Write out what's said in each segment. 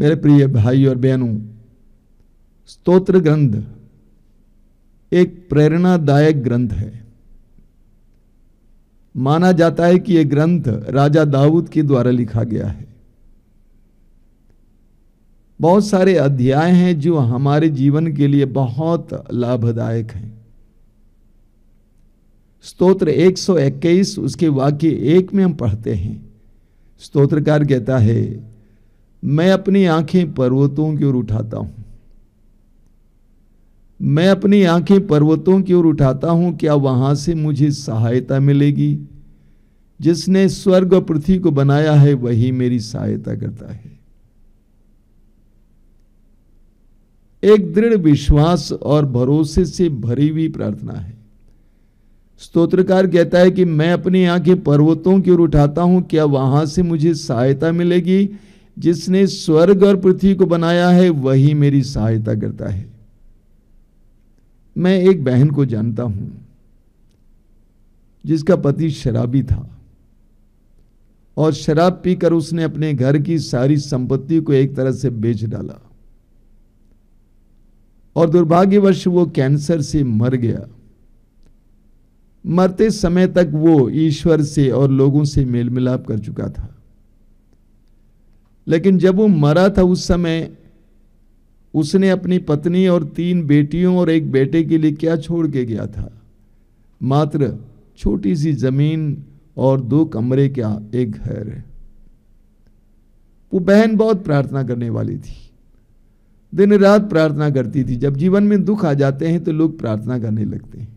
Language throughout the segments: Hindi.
मेरे प्रिय भाई और बहनों, स्तोत्र ग्रंथ एक प्रेरणादायक ग्रंथ है। माना जाता है कि यह ग्रंथ राजा दाऊद के द्वारा लिखा गया है। बहुत सारे अध्याय हैं जो हमारे जीवन के लिए बहुत लाभदायक हैं। स्तोत्र 121 उसके वाक्य एक में हम पढ़ते हैं। स्तोत्रकार कहता है मैं अपनी आँखें पर्वतों की ओर उठाता हूँ। मैं अपनी आँखें पर्वतों की ओर उठाता हूँ, क्या वहाँ से मुझे सहायता मिलेगी? जिसने स्वर्ग और पृथ्वी को बनाया है, वही मेरी सहायता करता है। एक दृढ़ विश्वास और भरोसे से भरी हुई प्रार्थना है। स्तोत्रकार कहता है कि मैं अपनी आँखें पर्वतों की ओर उठाता हूँ, क्या वहाँ से मुझे सहायता मिलेगी? जिसने स्वर्ग और पृथ्वी को बनाया है, वही मेरी सहायता करता है। मैं एक बहन को जानता हूँ, जिसका पति शराबी था, और शराब पीकर उसने अपने घर की सारी संपत्ति को एक तरह से बेच डाला। और दुर्भाग्यवश वो कैंसर से मर गया। मरते समय तक वो ईश्वर से और लोगों से मेल मिलाप कर चुका था। लेकिन जब वो मरा था उस समय, उसने अपनी पत्नी और तीन बेटियों और एक बेटे के लिए क्या छोड़ के गया था? मात्र छोटी सी ज़मीन और दो कमरे का एक घर। वो बहन बहुत प्रार्थना करने वाली थी। दिन रात प्रार्थना करती थी। जब जीवन में दुख आ जाते हैं तो लोग प्रार्थना करने लगते हैं।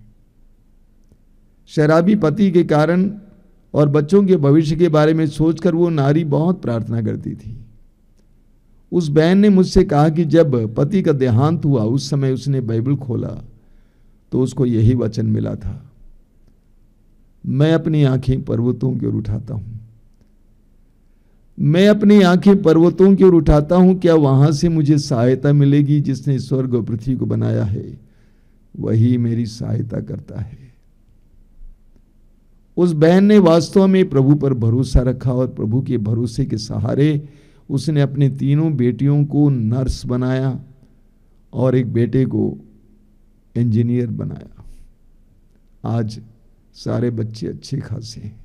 शराबी पति के कारण और बच्चों के भविष्य के बारे में सोचकर वो नारी बहुत प्रार्थना करती थी। उस बहन ने मुझसे कहा कि जब पति का देहांत हुआ, उस समय उसने बाइबल खोला तो उसको यही वचन मिला था। मैं अपनी आँखें पर्वतों की ओर उठाता हूँ। मैं अपनी आँखें पर्वतों की ओर उठाता हूँ। क्या वहाँ से मुझे सहायता मिलेगी जिसने स्वर्ग और पृथ्वी को बनाया है? वही मेरी सहायता करता है। उस बहन ने वास्तव में प्रभु पर भरोसा रखा और प्रभु के भरोसे के सहारे उसने अपने तीनों बेटियों को नर्स बनाया और एक बेटे को इंजीनियर बनाया। आज सारे बच्चे अच्छे खासे हैं।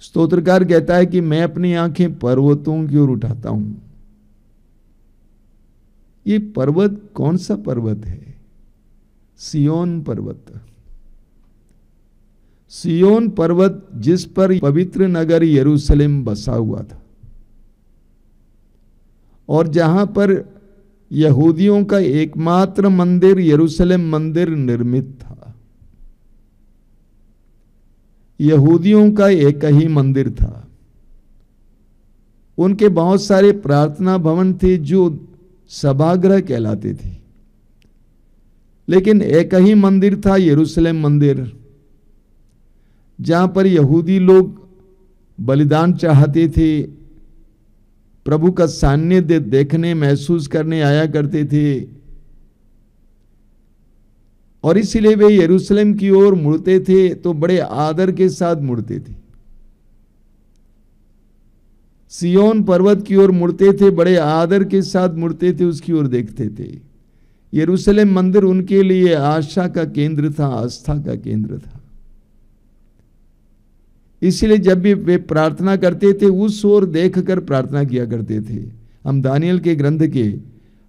स्तोत्रकार कहता है कि मैं अपनी आँखें पर्वतों की ओर उठाता हूँ। ये पर्वत कौन सा पर्वत है? सियोन पर्वत। सियोन पर्वत जिस पर पवित्र नगर यरूशलेम बसा हुआ था। और जहाँ पर यहूदियों का एकमात्र मंदिर यरूशलेम मंदिर निर्मित था। यहूदियों का एक ही मंदिर था। उनके बहुत सारे प्रार्थना भवन थे जो सभागृह कहलाते थे। लेकिन एक ही मंदिर था यरूशलेम मंदिर। जहाँ पर यहूदी लोग बलिदान चाहते थे, प्रभु का सान्निध्य देखने, महसूस करने आया करते थे। और इसलिए वे यरूशलेम की ओर मुड़ते थे तो बड़े आदर के साथ मुड़ते थे। सियोन पर्वत की ओर मुड़ते थे, बड़े आदर के साथ मुड़ते थे, उसकी ओर देखते थे। यरूशलेम मंदिर उनके लिए आशा का केंद्र था, आस्था का केंद्र था। इसलिए जब भी वे प्रार्थना करते थे, उस ओर देखकर प्रार्थना किया करते थे। हम दानियल के ग्रंथ के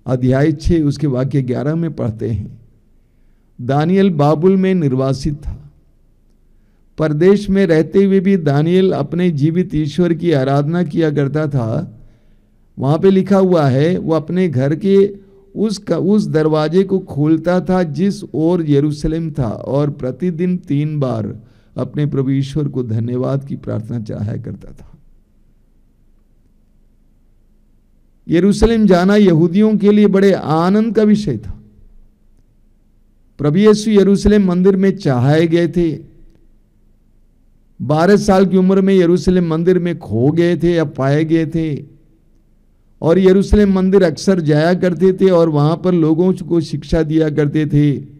अध्याय छः उसके वाक्य ग्यारह में पढ़ते हैं। दानियल बाबुल में निर्वासित था। परदेश में रहते हुए भी दानियल अपने जीवित ईश्वर की आराधना किया करता था। वहाँ पे लिखा हुआ है, वो अपने घर के उस का, उस दरवाजे को खोलता था, जिस ओर यरूशलेम था, और प्रतिदिन तीन बार अपने प्रभु ईश्वर को धन्यवाद की प्रार्थना चाहा करता था। यरूशलेम जाना यहूदियों के लिए बड़े आनंद का विषय था। प्रभु यीशु यरूशलेम मंदिर में चाहे गए थे। बारह साल की उम्र में यरूशलेम मंदिर में खो गए थे या पाए गए थे। और यरूशलेम मंदिर अक्सर जाया करते थे और वहाँ पर लोगों को शिक्षा दिया करते थे।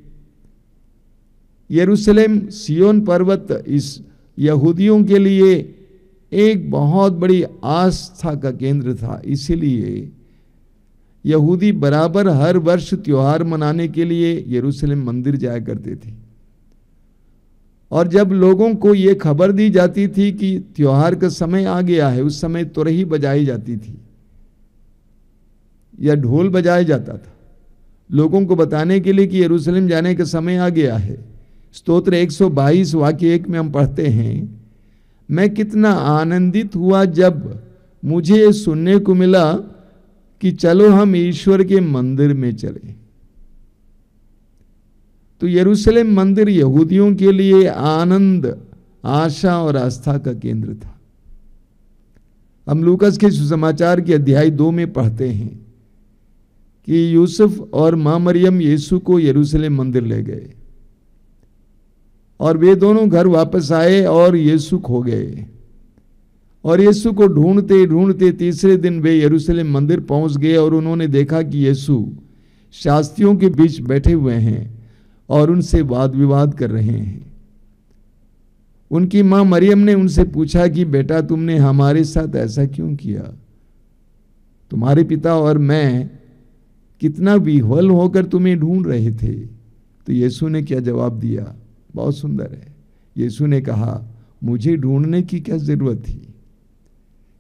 यरूशलेम सियोन पर्वत इस यहूदियों के लिए एक बहुत बड़ी आस्था का केंद्र था। इसीलिए यहूदी बराबर हर वर्ष त्योहार मनाने के लिए यरूशलेम मंदिर जाया करते थे। और जब लोगों को ये खबर दी जाती थी कि त्योहार का समय आ गया है, उस समय तुरही बजाई जाती थी या ढोल बजाया जाता था। लोगों को बताने के लिए कि यरूशलेम जाने का समय आ गया है। स्तोत्र 122 वाक्य एक में हम पढ़ते हैं, मैं कितना आनंदित हुआ जब मुझे सुनने को मिला कि चलो हम ईश्वर के मंदिर में चले। तो यरूशलेम मंदिर यहूदियों के लिए आनंद, आशा और आस्था का केंद्र था। हम लूकस के सुसमाचार के अध्याय दो में पढ़ते हैं कि यूसुफ और माँ मरियम यीशु को यरूशलेम मंदिर ले गए। और वे दोनों घर वापस आए और यीशु खो गए। और यीशु को ढूंढते ढूंढते तीसरे दिन वे यरूशलेम मंदिर पहुँच गए और उन्होंने देखा कि यीशु शास्त्रियों के बीच बैठे हुए हैं और उनसे वाद विवाद कर रहे हैं। उनकी माँ मरियम ने उनसे पूछा कि, बेटा, तुमने हमारे साथ ऐसा क्यों किया? तुम्हारे पिता और मैं कितना विह्वल होकर तुम्हें ढूंढ रहे थे? तो यीशु ने क्या जवाब दिया? बहुत सुंदर है। यीशु ने कहा, मुझे ढूँढने की क्या ज़रूरत थी?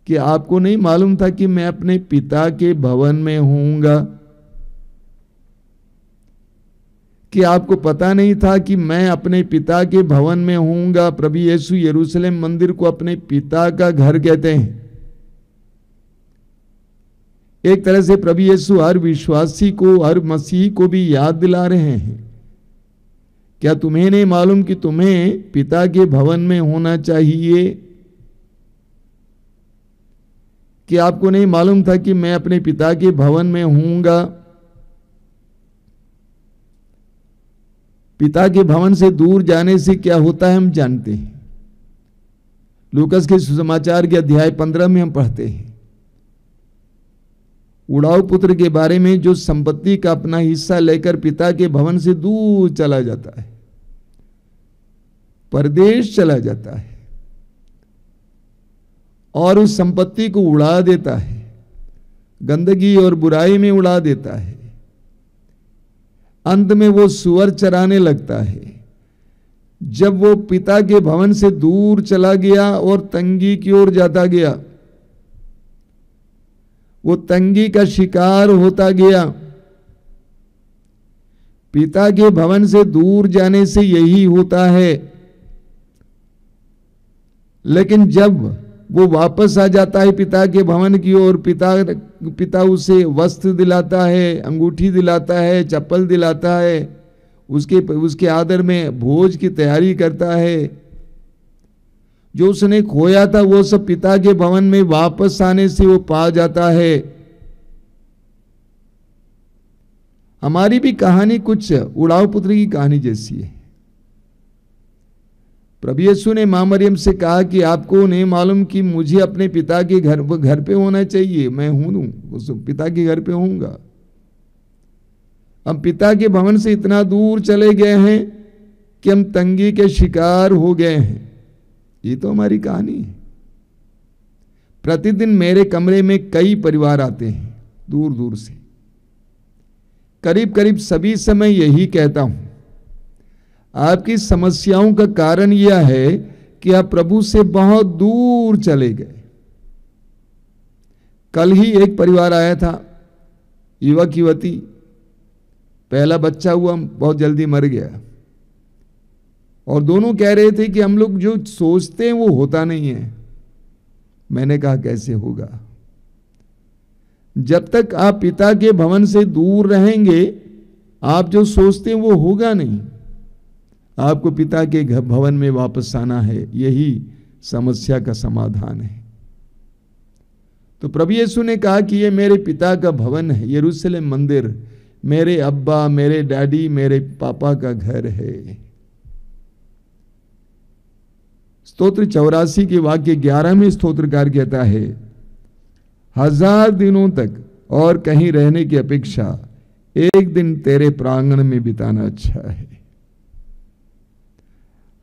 कि आपको नहीं मालूम था कि मैं अपने पिता के भवन में होऊँगा? कि आपको पता नहीं था कि मैं अपने पिता के भवन में होऊँगा? प्रभु यीशु यरूशलेम मंदिर को अपने पिता का घर कहते हैं। एक तरह से प्रभु यीशु हर विश्वासी को, हर मसीह को भी याद दिला रहे हैं। क्या तुम्हें नहीं मालूम कि तुम्हें पिता के भवन में होना चाहिए? कि आपको नहीं मालूम था कि मैं अपने पिता के भवन में हूँगा पिता के भवन से दूर जाने से क्या होता है हम जानते हैं। लूकस के सुसमाचार के अध्याय पंद्रह में हम पढ़ते हैं। उड़ाऊ पुत्र के बारे में जो संपत्ति का अपना हिस्सा लेकर पिता के भवन से दूर चला जाता है, परदेश चला जाता है, और उस संपत्ति को उड़ा देता है, गंदगी और बुराई में उड़ा देता है। अंत में वो सुअर चराने लगता है। जब वो पिता के भवन से दूर चला गया और तंगी की ओर जाता गया वो तंगी का शिकार होता गया। पिता के भवन से दूर जाने से यही होता है। लेकिन जब वो वापस आ जाता है पिता के भवन की ओर, पिता पिता उसे वस्त्र दिलाता है, अंगूठी दिलाता है, चप्पल दिलाता है, उसके उसके आदर में भोज की तैयारी करता है। जो उसने खोया था, वो सब पिता के भवन में वापस आने से वो पा जाता है। हमारी भी कहानी कुछ उड़ाव पुत्र की कहानी जैसी है। प्रभु यीशु ने माँ मरियम से कहा कि आपको नहीं मालूम कि मुझे अपने पिता के घर घर पे होना चाहिए। मैं हूँ उस पिता के घर पे होऊँगा। हम पिता के भवन से इतना दूर चले गए हैं कि हम तंगी के शिकार हो गए हैं। ये तो हमारी कहानी है। प्रतिदिन मेरे कमरे में कई परिवार आते हैं, दूर दूर से। करीब करीब सभी समय यही कहता हूँ। आपकी समस्याओं का कारण यह है कि आप प्रभु से बहुत दूर चले गए। कल ही एक परिवार आया था युवक युवती पहला बच्चा हुआ, बहुत जल्दी मर गया। और दोनों कह रहे थे कि हम लोग जो सोचते हैं वो होता नहीं है। मैंने कहा, कैसे होगा? जब तक आप पिता के भवन से दूर रहेंगे, आप जो सोचते हैं वो होगा नहीं। आपको पिता के भवन में वापस आना है। यही समस्या का समाधान है। तो प्रभु यीशु ने कहा कि ये मेरे पिता का भवन है, यरूशलेम मंदिर। मेरे अब्बा, मेरे डैडी, मेरे पापा का घर है। स्तोत्र चौरासी के वाक्य ग्यारह में स्तोत्रकार कहता है, हज़ार दिनों तक और कहीं रहने की अपेक्षा एक दिन तेरे प्रांगण में बिताना अच्छा है।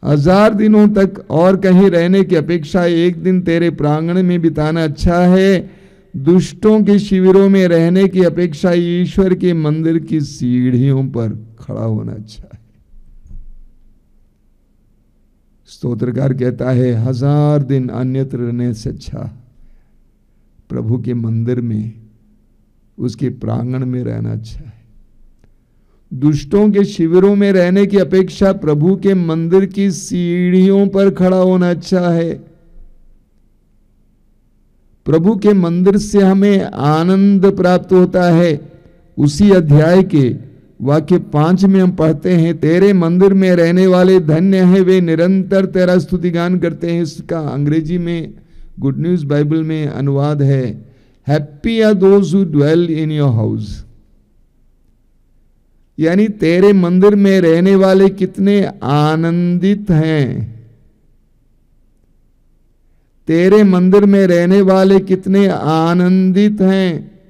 हज़ार दिनों तक और कहीं रहने की अपेक्षा एक दिन तेरे प्रांगण में बिताना अच्छा है। दुष्टों के शिविरों में रहने की अपेक्षा ईश्वर के मंदिर की सीढ़ियों पर खड़ा होना अच्छा है स्तोत्रकार कहता है, हज़ार दिन अन्यत्र रहने से अच्छा प्रभु के मंदिर में, उसके प्रांगण में रहना अच्छा है। दुष्टों के शिविरों में रहने की अपेक्षा प्रभु के मंदिर की सीढ़ियों पर खड़ा होना अच्छा है। प्रभु के मंदिर से हमें आनंद प्राप्त होता है। उसी अध्याय के वाक्य पाँच में हम पढ़ते हैं, तेरे मंदिर में रहने वाले धन्य है, वे निरंतर तेरा स्तुति गान करते हैं। इसका अंग्रेज़ी में गुड न्यूज़ बाइबल में अनुवाद है happy are those who dwell in your house यानी तेरे मंदिर में रहने वाले कितने आनंदित हैं। तेरे मंदिर में रहने वाले कितने आनंदित हैं।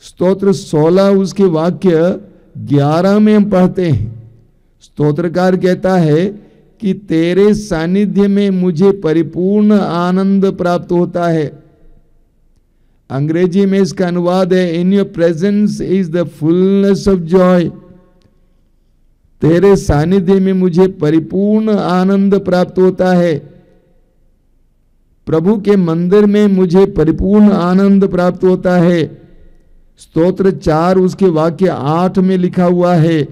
स्तोत्र 16 उसके वाक्य 11 में हम पढ़ते हैं। स्तोत्रकार कहता है कि तेरे सानिध्य में मुझे परिपूर्ण आनंद प्राप्त होता है। अंग्रेज़ी में इसका अनुवाद है in your presence is the fullness of joy तेरे सानिध्य में मुझे परिपूर्ण आनंद प्राप्त होता है। प्रभु के मंदिर में मुझे परिपूर्ण आनंद प्राप्त होता है। स्तोत्र चार, उसके वाक्य आठ में लिखा हुआ है,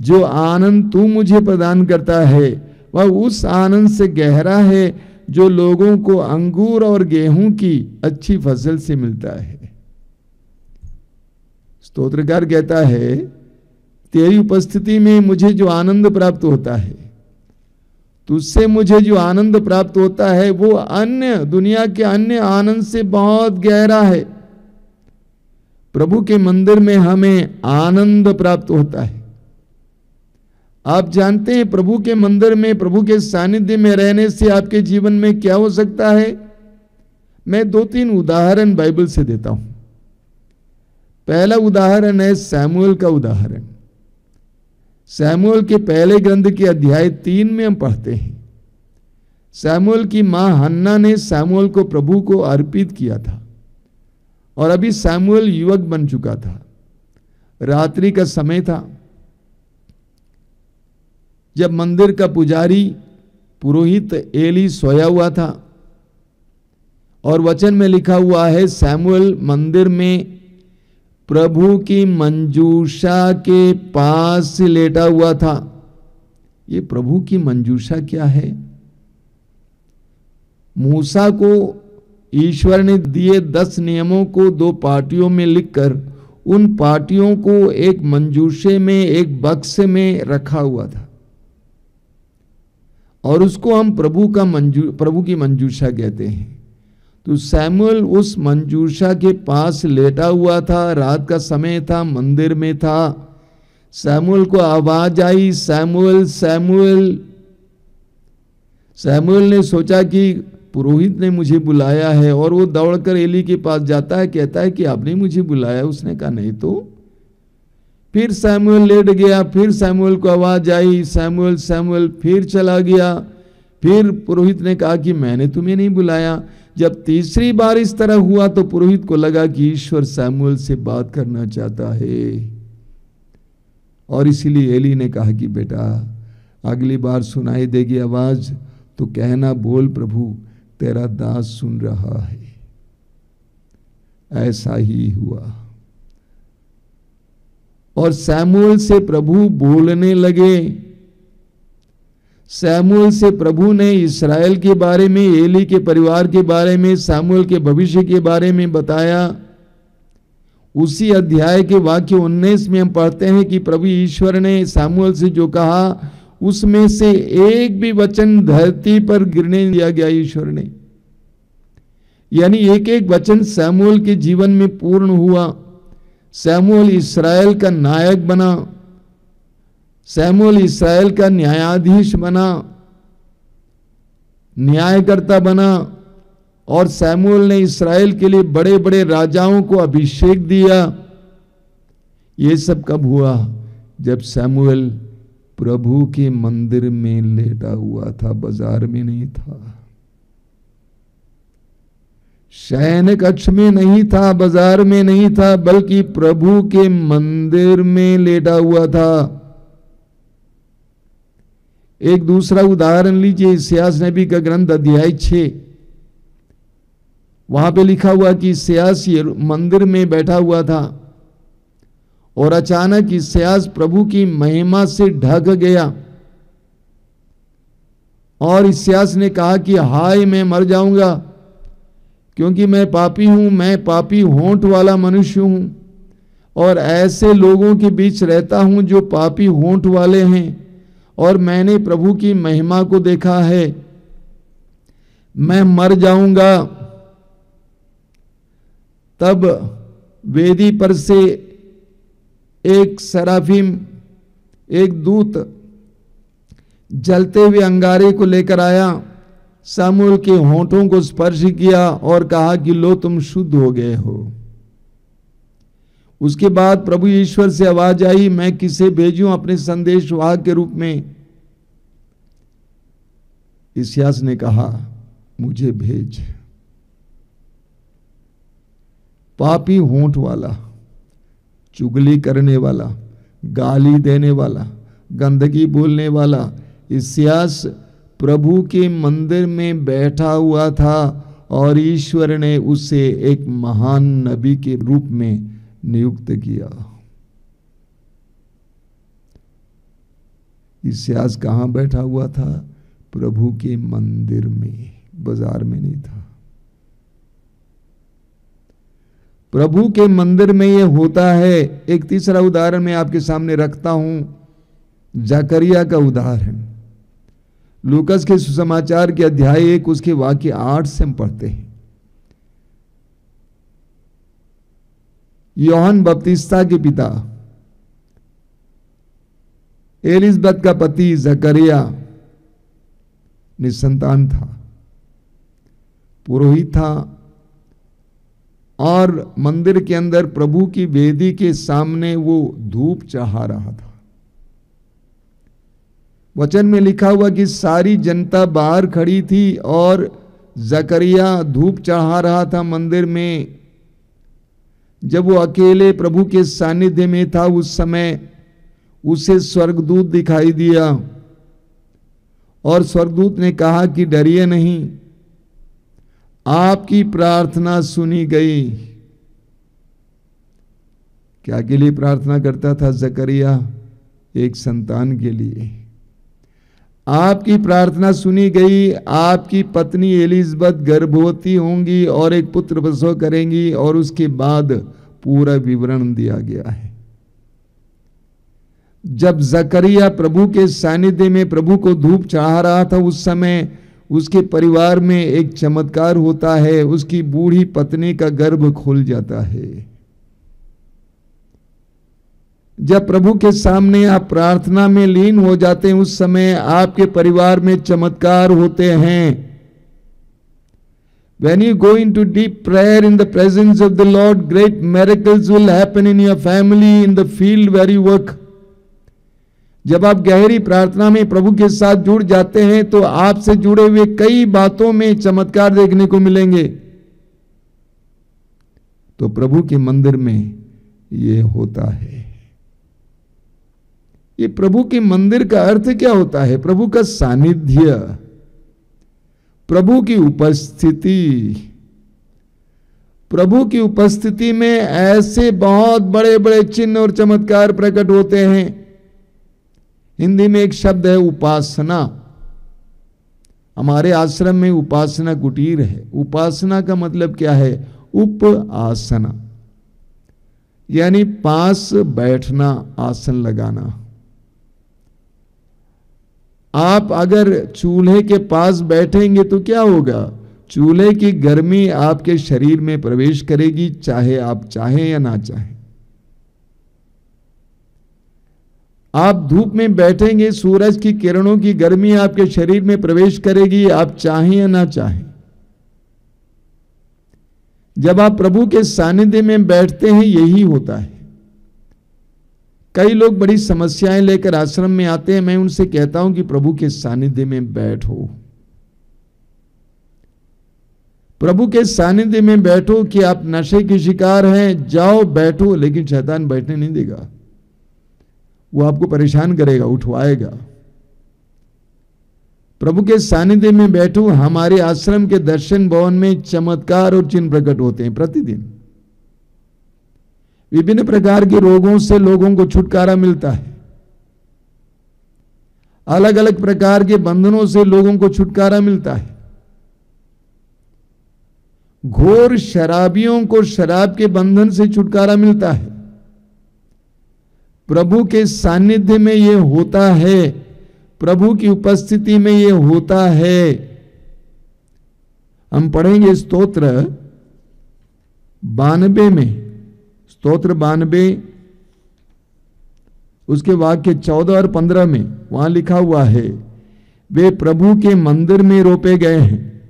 जो आनंद तू मुझे प्रदान करता है, वह उस आनंद से गहरा है, जो लोगों को अंगूर और गेहूँ की अच्छी फ़सल से मिलता है। स्तोत्रकार कहता है, तेरी उपस्थिति में मुझे जो आनंद प्राप्त होता है, तुझसे मुझे जो आनंद प्राप्त होता है, वो अन्य, दुनिया के अन्य आनंद से बहुत गहरा है। प्रभु के मंदिर में हमें आनंद प्राप्त होता है। आप जानते हैं प्रभु के मंदिर में, प्रभु के सानिध्य में रहने से आपके जीवन में क्या हो सकता है? मैं दो तीन उदाहरण बाइबल से देता हूँ। पहला उदाहरण है सैमुअल का उदाहरण। सैमुअल के पहले ग्रंथ के अध्याय तीन में हम पढ़ते हैं। सैमुअल की माँ हन्ना ने सैमुअल को प्रभु को अर्पित किया था। और अभी सैमुअल युवक बन चुका था। रात्रि का समय था। जब मंदिर का पुजारी पुरोहित एली सोया हुआ था और वचन में लिखा हुआ है, सैमुअल मंदिर में प्रभु की मंजूषा के पास लेटा हुआ था। ये प्रभु की मंजूषा क्या है? मूसा को ईश्वर ने दिए दस नियमों को दो पार्टियों में लिखकर उन पार्टियों को एक मंजूषे में, एक बक्स में रखा हुआ था। और उसको हम प्रभु का मंजू, प्रभु की मंजूषा कहते हैं। तो सैमुअल उस मंजूषा के पास लेटा हुआ था, रात का समय था, मंदिर में था। सैमुअल को आवाज़ आई, सैमुअल सैमुअल। सैमुअल ने सोचा कि पुरोहित ने मुझे बुलाया है और वो दौड़कर एली के पास जाता है, कहता है कि आपने मुझे बुलाया, उसने कहा, नहीं तो। फिर सैमुअल लेट गया, फिर सैमुअल को आवाज़ आई सैमुअल सैमुअल फिर चला गया। फिर पुरोहित ने कहा कि मैंने तुम्हें नहीं बुलाया। जब तीसरी बार इस तरह हुआ तो पुरोहित को लगा कि ईश्वर सैमुअल से बात करना चाहता है। और इसीलिए एली ने कहा कि बेटा, अगली बार सुनाई देगी आवाज़ तो कहना बोल प्रभु। तेरा दास सुन रहा है। ऐसा ही हुआ। और सैमुअल से प्रभु बोलने लगे। सैमुअल से प्रभु ने इसराइल के बारे में, एली के परिवार के बारे में सैमुअल के भविष्य के बारे में बताया। उसी अध्याय के वाक्य 19 में हम पढ़ते हैं कि प्रभु ईश्वर ने सैमुअल से जो कहा उसमें से एक भी वचन धरती पर गिरने दिया गया ईश्वर ने। यानी एक एक वचन सैमुअल के जीवन में पूर्ण हुआ। सैमुअल इसराइल का नायक बना। सैमुअल इसराइल का न्यायाधीश बना। न्यायकर्ता बना। और सैमुअल ने इसराइल के लिए बड़े बड़े राजाओं को अभिषेक दिया। ये सब कब हुआ? जब सैमुअल प्रभु के मंदिर में लेटा हुआ था, बाज़ार में नहीं था। शयन कक्ष में नहीं था, बाज़ार में नहीं था, बल्कि प्रभु के मंदिर में लेटा हुआ था। एक दूसरा उदाहरण लीजिए सियास नबी का ग्रंथ अध्याय छे। वहाँ पे लिखा हुआ कि सियास मंदिर में बैठा हुआ था। और अचानक सियास प्रभु की महिमा से ढक गया। और इसियास ने कहा कि हाय, मैं मर जाऊँगा, क्योंकि मैं पापी हूँ, मैं पापी होंठ वाला मनुष्य हूँ, और ऐसे लोगों के बीच रहता हूँ जो पापी होंठ वाले हैं, और मैंने प्रभु की महिमा को देखा है। मैं मर जाऊँगा। तब वेदी पर से एक सराफिम, एक दूत जलते हुए अंगारे को लेकर आया, सामुल के होठों को स्पर्श किया और कहा कि, लो, तुम शुद्ध हो गए हो। उसके बाद प्रभु ईश्वर से आवाज़ आई, मैं किसे भेजूं अपने संदेश वाहक के रूप में? इसियास ने कहा, मुझे भेज। पापी होंठ वाला चुगली करने वाला, गाली देने वाला, गंदगी बोलने वाला इसियास प्रभु के मंदिर में बैठा हुआ था और ईश्वर ने उसे एक महान नबी के रूप में नियुक्त किया। इसियास कहाँ बैठा हुआ था? प्रभु के मंदिर में, बाज़ार में नहीं था। प्रभु के मंदिर में यह होता है। एक तीसरा उदाहरण मैं आपके सामने रखता हूँ। जाकरिया का उदाहरण। लूकस के सुसमाचार के अध्याय एक, उसके वाक्य आठ से हम पढ़ते हैं। योहन बपतिस्ता के पिता। एलिजबेथ का पति जकरिया निसंतान था। पुरोहित था। और मंदिर के अंदर प्रभु की वेदी के सामने वो धूप चढ़ा रहा था। वचन में लिखा हुआ कि सारी जनता बाहर खड़ी थी और जकरिया धूप चढ़ा रहा था मंदिर में। जब वो अकेले प्रभु के सानिध्य में था उस समय उसे स्वर्गदूत दिखाई दिया और स्वर्गदूत ने कहा कि डरिए नहीं आपकी प्रार्थना सुनी गई। क्या के लिए प्रार्थना करता था जकरिया? एक संतान के लिए। आपकी प्रार्थना सुनी गई, आपकी पत्नी एलिजबेथ गर्भवती होंगी और एक पुत्र प्रसव करेंगी और उसके बाद पूरा विवरण दिया गया है। जब जकरिया प्रभु के सानिध्य में प्रभु को धूप चढ़ा रहा था उस समय उसके परिवार में एक चमत्कार होता है, उसकी बूढ़ी पत्नी का गर्भ खोल जाता है। जब प्रभु के सामने आप प्रार्थना में लीन हो जाते हैं, उस समय आपके परिवार में चमत्कार होते हैं। When you go into deep prayer in the presence of the Lord great miracles will happen in your family in the field where you work जब आप गहरी प्रार्थना में प्रभु के साथ जुड़ जाते हैं तो आपसे जुड़े हुए कई बातों में चमत्कार देखने को मिलेंगे। तो प्रभु के मंदिर में यह होता है। ये प्रभु के मंदिर का अर्थ क्या होता है? प्रभु का सानिध्य, प्रभु की उपस्थिति। प्रभु की उपस्थिति में ऐसे बहुत बड़े बड़े चिन्ह और चमत्कार प्रकट होते हैं। हिंदी में एक शब्द है उपासना। हमारे आश्रम में उपासना कुटीर है। उपासना का मतलब क्या है? उप आसना यानी पास बैठना, आसन लगाना। आप अगर चूल्हे के पास बैठेंगे तो क्या होगा? चूल्हे की गर्मी आपके शरीर में प्रवेश करेगी, चाहे आप चाहें या ना चाहें। आप धूप में बैठेंगे, सूरज की किरणों की गर्मी आपके शरीर में प्रवेश करेगी, आप चाहें या ना चाहें। जब आप प्रभु के सानिध्य में बैठते हैं, यही होता है। कई लोग बड़ी समस्याएँ लेकर आश्रम में आते हैं, मैं उनसे कहता हूँ कि प्रभु के सानिध्य में बैठो। प्रभु के सानिध्य में बैठो कि आप नशे के शिकार हैं, जाओ बैठो, लेकिन शैतान बैठने नहीं देगा। वो आपको परेशान करेगा, उठवाएगा। प्रभु के सानिध्य में बैठो, हमारे आश्रम के दर्शन भवन में चमत्कार और चिन्ह प्रकट होते हैं प्रतिदिन। विभिन्न प्रकार के रोगों से लोगों को छुटकारा मिलता है। अलग अलग प्रकार के बंधनों से लोगों को छुटकारा मिलता है। घोर शराबियों को शराब के बंधन से छुटकारा मिलता है। प्रभु के सानिध्य में यह होता है। प्रभु की उपस्थिति में यह होता है। हम पढ़ेंगे स्तोत्र बानबे में। स्तोत्र बानबे, उसके वाक्य चौदह और पंद्रह में वहाँ लिखा हुआ है, वे प्रभु के मंदिर में रोपे गए हैं।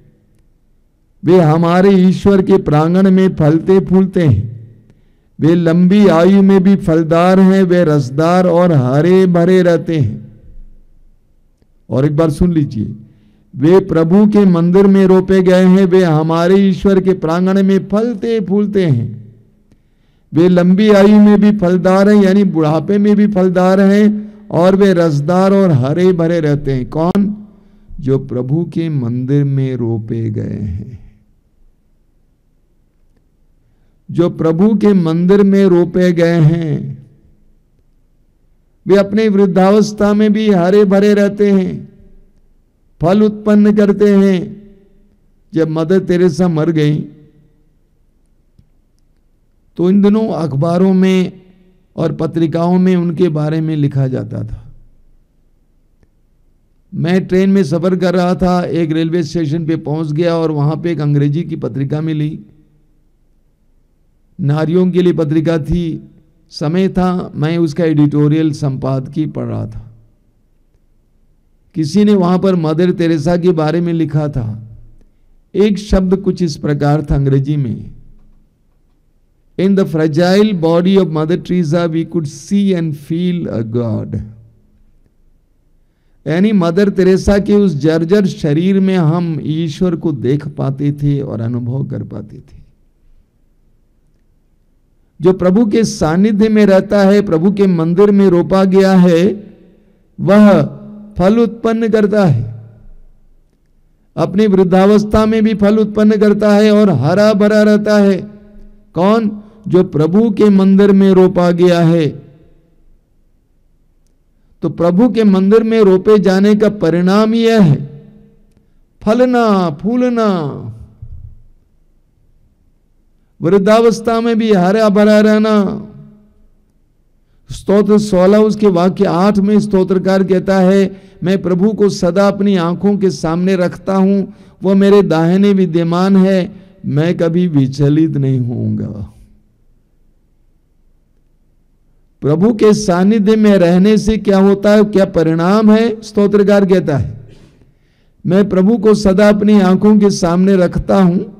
वे हमारे ईश्वर के प्रांगण में फलते फूलते हैं। वे लंबी आयु में भी फलदार हैं, वे रसदार और हरे भरे रहते हैं। और एक बार सुन लीजिए, वे प्रभु के मंदिर में रोपे गए हैं, वे हमारे ईश्वर के प्रांगण में फलते फूलते हैं। वे लंबी आयु में भी फलदार हैं, यानी बुढ़ापे में भी फलदार हैं, और वे रसदार और हरे भरे रहते हैं। कौन? जो प्रभु के मंदिर में रोपे गए हैं। जो प्रभु के मंदिर में रोपे गए हैं, वे अपने वृद्धावस्था में भी हरे भरे रहते हैं, फल उत्पन्न करते हैं, जब मदर तेरेसा मर गई। तो इन दिनों अखबारों में और पत्रिकाओं में उनके बारे में लिखा जाता था। मैं ट्रेन में सफ़र कर रहा था, एक रेलवे स्टेशन पे पहुँच गया और वहाँ पे एक अंग्रेज़ी की पत्रिका मिली। नारियों के लिए पत्रिका थी, समय था, मैं उसका एडिटोरियल संपादकी पढ़ रहा था। किसी ने वहाँ पर मदर तेरेसा के बारे में लिखा था। एक शब्द कुछ इस प्रकार था अंग्रेज़ी में। In the fragile body of Mother Teresa we could see and feel a God यानी मदर तेरेसा के उस जर्जर शरीर में हम ईश्वर को देख पाते थे और अनुभव कर पाते थे। जो प्रभु के सानिध्य में रहता है, प्रभु के मंदिर में रोपा गया है, वह फल उत्पन्न करता है। अपनी वृद्धावस्था में भी फल उत्पन्न करता है और हरा भरा रहता है। कौन? जो प्रभु के मंदिर में रोपा गया है। तो प्रभु के मंदिर में रोपे जाने का परिणाम यह है। फलना, फूलना वृद्धावस्था में भी हरा भरा रहना। स्तोत्र सोलह, उसके वाक्य आठ में स्तोत्रकार कहता है, मैं प्रभु को सदा अपनी आँखों के सामने रखता हूँ, वह मेरे दाहिने विद्यमान है, मैं कभी विचलित नहीं होऊँगा। प्रभु के सानिध्य में रहने से क्या होता है, क्या परिणाम है? स्तोत्रकार कहता है, मैं प्रभु को सदा अपनी आँखों के सामने रखता हूँ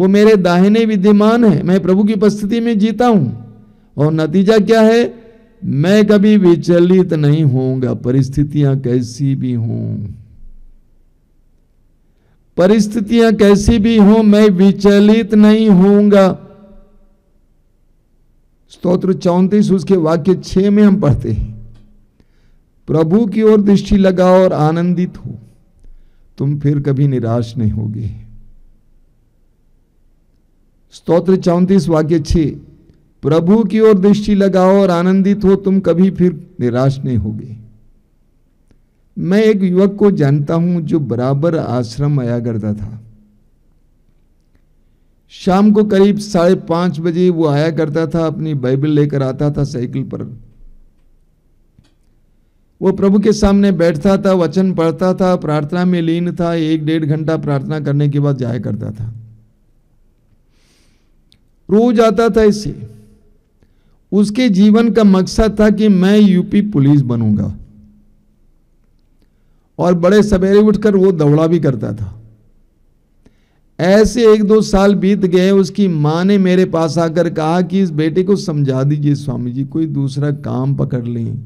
वो मेरे दाहिने विद्यमान है, मैं प्रभु की उपस्थिति में जीता हूँ। और नतीजा क्या है? मैं कभी विचलित नहीं होऊँगा, परिस्थितियाँ कैसी भी हों। परिस्थितियाँ कैसी भी हों, मैं विचलित नहीं होऊँगा। स्तोत्र चौंतीस, उसके वाक्य छह में हम पढ़ते हैं। प्रभु की ओर दृष्टि लगाओ और आनंदित हो। तुम फिर कभी निराश नहीं होगे। स्तोत्र चौंतीस वाक्य छ प्रभु की ओर दृष्टि लगाओ और आनंदित हो, तुम कभी फिर निराश नहीं होगे। मैं एक युवक को जानता हूँ जो बराबर आश्रम आया करता था। शाम को करीब साढ़े पाँच बजे वो आया करता था, अपनी बाइबल लेकर आता था साइकिल पर। वो प्रभु के सामने बैठता था, वचन पढ़ता था, प्रार्थना में लीन था, एक डेढ़ घंटा प्रार्थना करने के बाद जाया करता था। रोज आता था इससे उसके जीवन का मकसद था कि मैं यूपी पुलिस बनूँगा। और बड़े सवेरे उठकर वो दौड़ा भी करता था। ऐसे एक दो साल बीत गए, उसकी माँ ने मेरे पास आकर कहा कि इस बेटे को समझा दीजिए स्वामी जी कोई दूसरा काम पकड़ लें।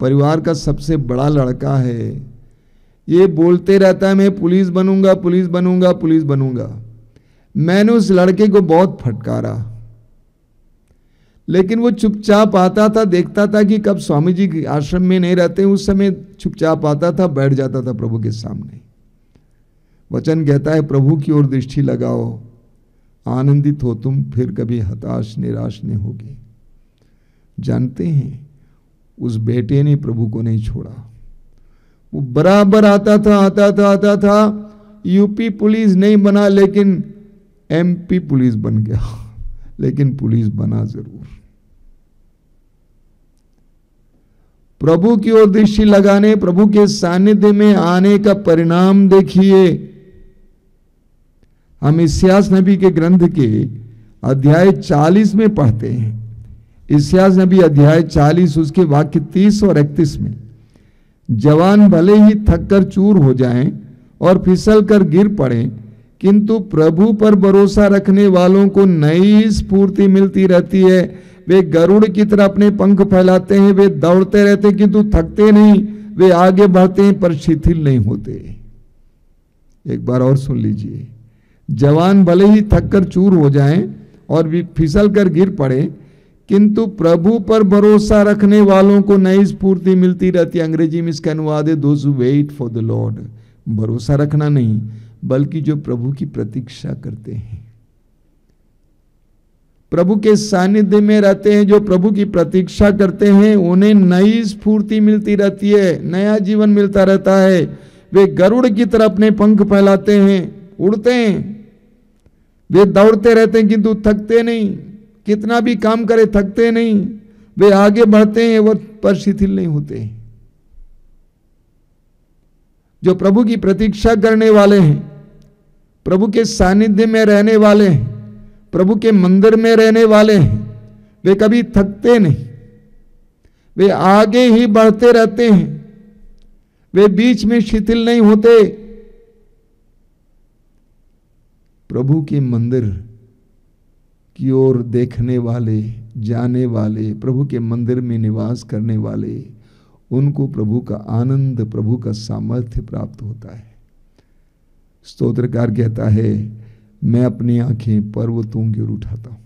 परिवार का सबसे बड़ा लड़का है। ये बोलते रहता है, मैं पुलिस बनूँगा पुलिस बनूँगा पुलिस बनूँगा। मैंने उस लड़के को बहुत फटकारा। लेकिन वो चुपचाप आता था, देखता था कि कब स्वामी जी आश्रम में नहीं रहते, उस समय चुपचाप आता था, बैठ जाता था प्रभु के सामने। वचन कहता है, प्रभु की ओर दृष्टि लगाओ। आनंदित हो तुम, फिर कभी हताश, निराश नहीं होगे। जानते हैं, उस बेटे ने प्रभु को नहीं छोड़ा। वो बराबर आता था आता था आता था। यूपी पुलिस नहीं बना, लेकिन एमपी पुलिस बन गया। लेकिन पुलिस बना ज़रूर। प्रभु की ओर दृष्टि लगाने, प्रभु के सानिध्य में आने का परिणाम देखिए। हम इसियास नबी के ग्रंथ के अध्याय 40 में पढ़ते हैं। इसियास नबी अध्याय 40 उसके वाक्य 30 और 31 में, जवान भले ही थक कर चूर हो जाएँ और फिसल कर गिर पड़े किंतु प्रभु पर भरोसा रखने वालों को नई स्फूर्ति मिलती रहती है। वे गरुड़ की तरह अपने पंख फैलाते हैं, वे दौड़ते रहते हैं, किंतु थकते नहीं। वे आगे बढ़ते हैं, पर शिथिल नहीं होते। एक बार और सुन लीजिए। जवान भले ही थक कर चूर हो जाएँ और भी फिसल कर गिर पड़े, किंतु प्रभु पर भरोसा रखने वालों को नई स्फूर्ति मिलती रहती है। अंग्रेज़ी में इसका अनुवाद है those wait for the Lord भरोसा रखना नहीं। बल्कि जो प्रभु की प्रतीक्षा करते हैं। प्रभु के सानिध्य में रहते हैं, जो प्रभु की प्रतीक्षा करते हैं, उन्हें नई स्फूर्ति मिलती रहती है, नया जीवन मिलता रहता है। वे गरुड़ की तरह अपने पंख फैलाते हैं, उड़ते हैं। वे दौड़ते रहते हैं, किंतु थकते नहीं। कितना भी काम करे, थकते नहीं। वे आगे बढ़ते हैं वह पर शिथिल नहीं होते जो प्रभु की प्रतीक्षा करने वाले हैं प्रभु के सानिध्य में रहने वाले हैं, प्रभु के मंदिर में रहने वाले हैं, वे कभी थकते नहीं। वे आगे ही बढ़ते रहते हैं। वे बीच में शिथिल नहीं होते। प्रभु के मंदिर की ओर देखने वाले, जाने वाले, प्रभु के मंदिर में निवास करने वाले, उनको प्रभु का आनंद, प्रभु का सामर्थ्य प्राप्त होता है। स्तोत्रकार कहता है, मैं अपनी आँखें पर्वतों की ओर उठाता हूँ।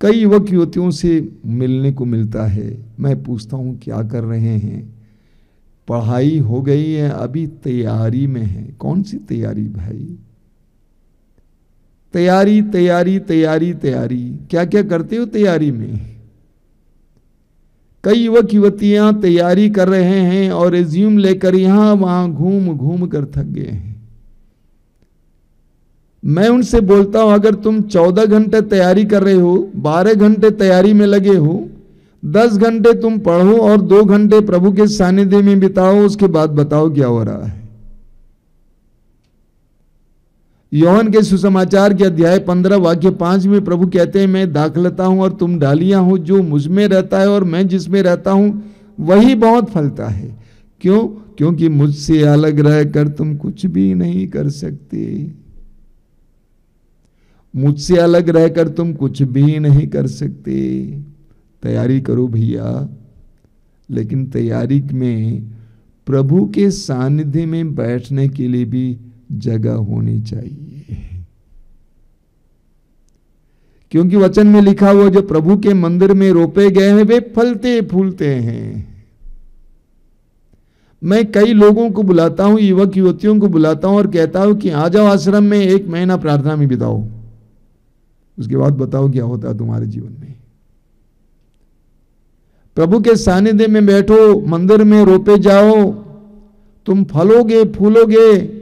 कई युवक युवतियों से मिलने को मिलता है। मैं पूछता हूँ, क्या कर रहे हैं? पढ़ाई हो गई है, अभी तैयारी में है। कौन सी तैयारी भाई? तैयारी तैयारी तैयारी तैयारी। क्या क्या करते हो तैयारी में? कई युवक युवतियाँ तैयारी कर रहे हैं और रिज्यूम लेकर यहाँ वहाँ घूम घूम कर थक गए हैं। मैं उनसे बोलता हूँ, अगर तुम चौदह घंटे तैयारी कर रहे हो, बारह घंटे तैयारी में लगे हो, दस घंटे तुम पढ़ो और दो घंटे प्रभु के सानिध्य में बिताओ, उसके बाद बताओ क्या हो रहा है। यौहन के सुसमाचार के अध्याय पंद्रह, वाक्य पाँच में प्रभु कहते हैं, मैं दाखलता हूँ और तुम डालियाँ हो, जो मुझमें रहता है और मैं जिसमें रहता हूँ, वही बहुत फलता है। क्यों? क्योंकि मुझसे अलग रहकर तुम कुछ भी नहीं कर सकते। मुझसे अलग रहकर तुम कुछ भी नहीं कर सकते। तैयारी करो भैया, लेकिन तैयारी में प्रभु के सानिध्य में बैठने के लिए भी जगह होनी चाहिए। क्योंकि वचन में लिखा हुआ जो प्रभु के मंदिर में रोपे गए हैं, वे फलते फूलते हैं। मैं कई लोगों को बुलाता हूँ, युवक युवतियों को बुलाता हूँ और कहता हूँ कि आ जाओ आश्रम में, एक महीना प्रार्थना में बिताओ। उसके बाद बताओ क्या होता है तुम्हारे जीवन में। प्रभु के सानिध्य में बैठो, मंदिर में रोपे जाओ। तुम फलोगे, फूलोगे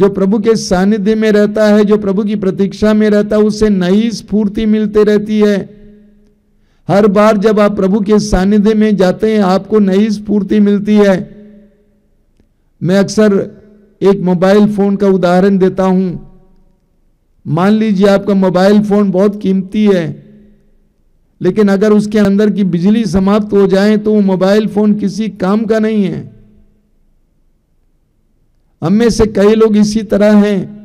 जो प्रभु के सानिध्य में रहता है, जो प्रभु की प्रतीक्षा में रहता है, उससे नई स्फूर्ति मिलती रहती है। हर बार जब आप प्रभु के सानिध्य में जाते हैं, आपको नई स्फूर्ति मिलती है। मैं अक्सर एक मोबाइल फ़ोन का उदाहरण देता हूँ। मान लीजिए आपका मोबाइल फ़ोन बहुत कीमती है, लेकिन अगर उसके अंदर की बिजली समाप्त हो जाए तो वो मोबाइल फ़ोन किसी काम का नहीं है। हम में से कई लोग इसी तरह हैं।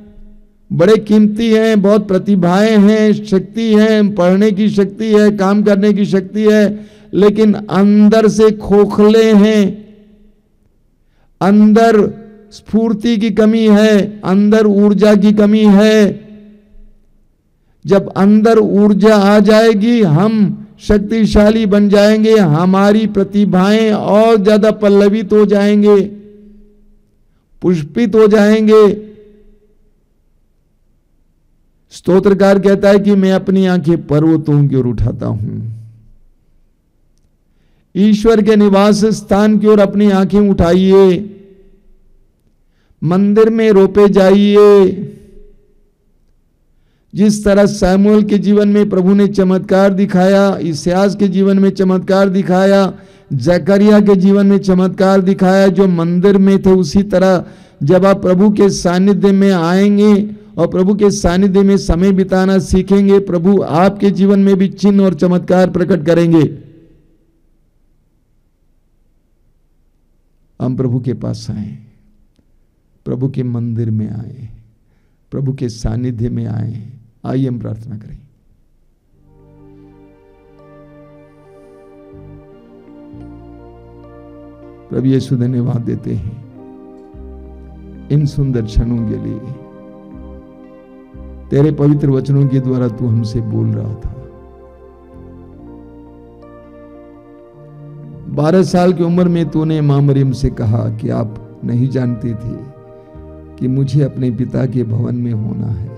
बड़े कीमती हैं, बहुत प्रतिभाएँ हैं, शक्ति है, पढ़ने की शक्ति है, काम करने की शक्ति है, लेकिन अंदर से खोखले हैं। अंदर स्फूर्ति की कमी है, अंदर ऊर्जा की कमी है। जब अंदर ऊर्जा आ जाएगी, हम शक्तिशाली बन जाएँगे, हमारी प्रतिभाएँ और ज़्यादा पल्लवित हो जाएँगे। पुष्पित हो जाएँगे। स्तोत्रकार कहता है कि मैं अपनी आँखें पर्वतों की ओर उठाता हूँ। ईश्वर के निवास स्थान की ओर अपनी आँखें उठाइए। मंदिर में रोपे जाइए। जिस तरह सैमुअल के जीवन में प्रभु ने चमत्कार दिखाया इतिहास के जीवन में चमत्कार दिखाया जकरिया के जीवन में चमत्कार दिखाया, जो मंदिर में थे उसी तरह जब आप प्रभु के सानिध्य में आएँगे और प्रभु के सानिध्य में समय बिताना सीखेंगे, प्रभु आपके जीवन में भी चिन्ह और चमत्कार प्रकट करेंगे। हम प्रभु के पास आए, प्रभु के मंदिर में आए, प्रभु के सानिध्य में आए। आइए हम प्रार्थना करें। प्रभु यीशु धन्यवाद देते हैं। इन सुंदर क्षणों के लिए, तेरे पवित्र वचनों के द्वारा तू हमसे बोल रहा था। बारह साल की उम्र में तूने माँ मरियम से कहा कि आप नहीं जानते थे कि मुझे अपने पिता के भवन में होना है।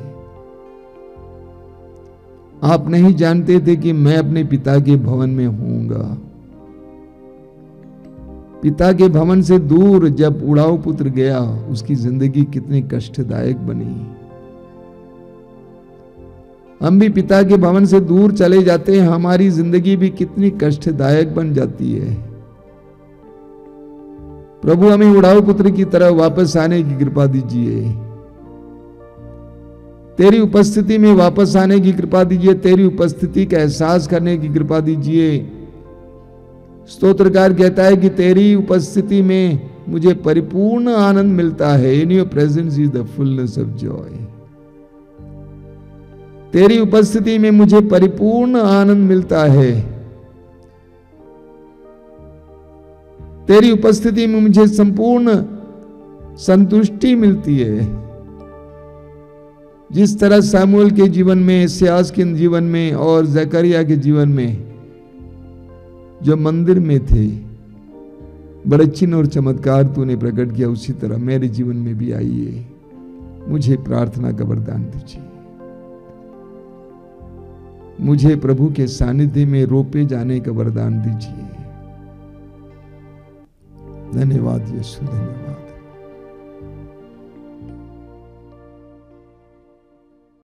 आप नहीं जानते थे कि मैं अपने पिता के भवन में होऊँगा। पिता के भवन से दूर जब उड़ाऊ पुत्र गया, उसकी ज़िंदगी कितनी कष्टदायक बनी। हम भी पिता के भवन से दूर चले जाते हैं, हमारी ज़िंदगी भी कितनी कष्टदायक बन जाती है। प्रभु, हमें उड़ाऊ पुत्र की तरह वापस आने की कृपा दीजिए। तेरी उपस्थिति में वापस आने की कृपा दीजिए, तेरी उपस्थिति का एहसास करने की कृपा दीजिए। स्तोत्रकार कहता है कि तेरी उपस्थिति में मुझे परिपूर्ण आनंद मिलता है। In your presence is the fullness of joy तेरी उपस्थिति में मुझे परिपूर्ण आनंद मिलता है। तेरी उपस्थिति में मुझे संपूर्ण संतुष्टि मिलती है। जिस तरह सामुअल के जीवन में, सियास के जीवन में और जकरिया के जीवन में जो मंदिर में थे, बड़े चिन्ह और चमत्कार तूने प्रकट किया, उसी तरह मेरे जीवन में भी आइए। मुझे प्रार्थना का वरदान दीजिए। मुझे प्रभु के सानिध्य में रोपे जाने का वरदान दीजिए। धन्यवाद, यीशु, धन्यवाद।